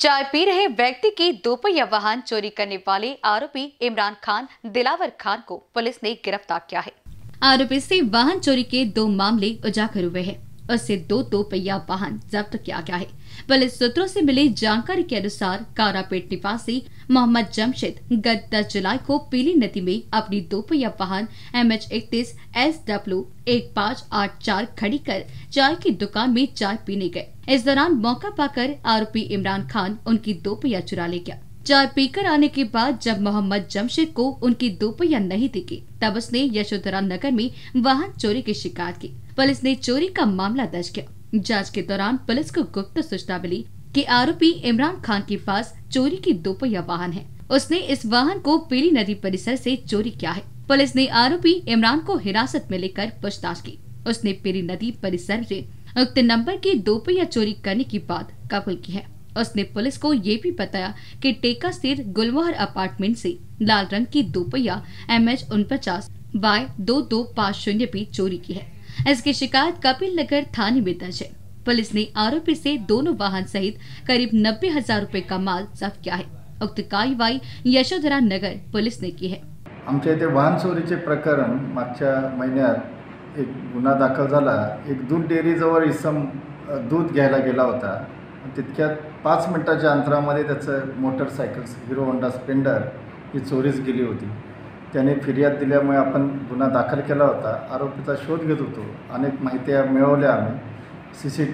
चाय पी रहे व्यक्ति की दोपहिया वाहन चोरी करने वाले आरोपी इमरान खान, दिलावर खान को पुलिस ने गिरफ़्तार किया है। आरोपी से वाहन चोरी के दो मामले उजागर हुए हैं। उससे दो दो पहिया वाहन जब्त किया गया है। पुलिस सूत्रों से मिली जानकारी के अनुसार कारापेट निवासी मोहम्मद जमशेद गत 10 जुलाई को पीली नदी में अपनी दो पहिया वाहन एम एच इकतीस एस डब्ल्यू एक पाँच आठ चार खड़ी कर चाय की दुकान में चाय पीने गए। इस दौरान मौका पाकर आरोपी इमरान खान उनकी दो पहिया चुरा ले गया। चाय पीकर आने के बाद जब मोहम्मद जमशेद को उनकी दो पहिया नहीं दिखी, तब उसने यशोधरा नगर में वाहन चोरी की शिकायत की। पुलिस ने चोरी का मामला दर्ज किया। जाँच के दौरान पुलिस को गुप्त सूचना मिली कि आरोपी इमरान खान के पास चोरी की दोपहिया वाहन है। उसने इस वाहन को पीली नदी परिसर से चोरी किया है। पुलिस ने आरोपी इमरान को हिरासत में लेकर पूछताछ की। उसने पीली नदी परिसर से उक्त नंबर की दोपहिया चोरी करने की बात कबूल की है। उसने पुलिस को ये भी बताया कि टेका स्थित गुलवार अपार्टमेंट से लाल रंग की दोपहिया एम एच उनपचास बाय दो दो पाँच शून्य भी चोरी की है। इसकी शिकायत कपिल नगर थाने में दर्ज है पुलिस ने आरोपी से दोनों वाहन सहित करीब नब्बे हजार रूपए का माल जब्त किया है उक्त कार्यवाही यशोधरा नगर पुलिस ने की है आमच्या इथे वाहन चोरीचे प्रकरण मागच्या महिन्यात एक गुन्हा दाखल झाला एक दूध डेअरीजवळ इसम दूध घ्यायला गेला होता तितक्यात पाच मिनटाच्या अंतरामध्ये त्याचं मोटरसायकल हिरो होंडा स्प्लेंडर ही चोरीस गेली होती त्याने फिर्याद दिल्यामुळे आपण गुन्हा दाखल केला होता. आरोपीचा शोध घेत होतो. अनेक माहित्या मिळवल्या आम्ही. सी सी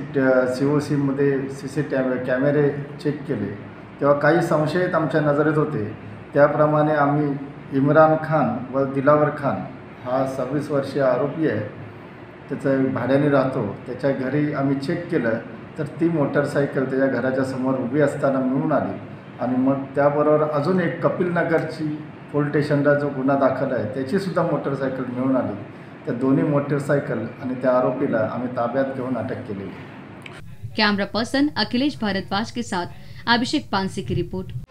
सी ओ सीमध्ये सी सी टॅमे कॅमेरे चेक केले. तेव्हा काही संशयित आमच्या नजरेत होते. त्याप्रमाणे आम्ही इम्रान खान व दिलावर खान हा सव्वीस वर्षीय आरोपी आहे. त्याचं भाड्याने राहतो. त्याच्या घरी आम्ही चेक केलं तर ती मोटरसायकल त्याच्या घराच्या समोर उभी असताना मिळून आली. आणि मग त्याबरोबर अजून एक कपिलनगरची पोलीस स्टेशनला जो गुन्हा दाखल आहे त्याचीसुद्धा मोटरसायकल मिळून आली. त्या दोन्ही मोटरसायकल आणि त्या आरोपीला आम्ही ताब्यात घेऊन अटक केलेली कॅमेरा पर्सन अखिलेश भारद्वाज के साथ अभिषेक पानसे की रिपोर्ट.